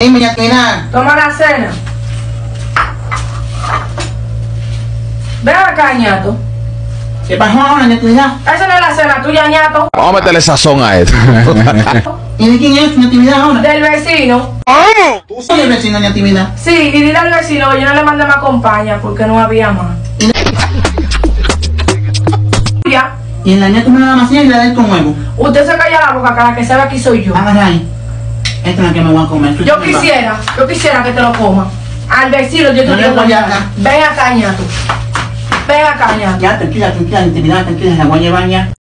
Toma la cena. Ven acá, ñato. ¿Qué pasó ahora, Yatina? Esa no es la cena tuya, ñato. Vamos a meterle sazón a esto. ¿Y de quién es tu natividad ahora? Del vecino. Tú soy el vecino de natividad. Sí, y dile al vecino que yo no le mandé más compañía porque no había más. Ya. Y en la niña tú me la macía y le das con huevo. Usted se calla la boca, cara, que sabe aquí soy yo. Agarra ahí. Esta es la que me voy a comer. Yo vas. quisiera, yo quisiera que te lo coma. Al vecino, yo te No le digo voy a mañana. Ven acá, ñato. Ven acá, ñato. Ya, tranquila, tranquila, intimidad, tranquila, la voy a llevar ya.